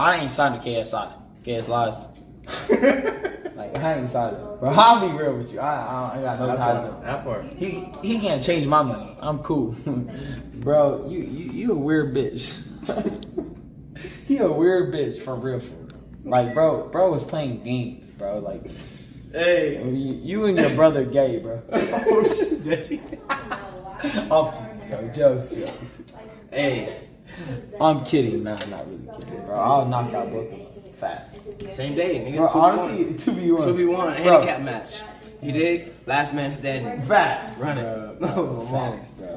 I ain't signed to KSI. KS lies. like I ain't signed. it, Bro, I'll be real with you. I I, I got no That ties part. That part. He he can't change my money. I'm cool, bro. You you you a weird bitch. he a weird bitch for real, for real. Like bro, bro was playing games, bro. Like Hey. you, you and your brother gay, bro. oh shit. Did? I'm kidding, bro. Jokes, jokes. Hey. I'm kidding, nah, not really kidding, bro. I'll knock out both of them. Fat. Same day, nigga. Bro, 2v1. honestly, two v one. Two v one handicap match. You dig? Last man standing. Facts, Run it. bro. Facts, bro.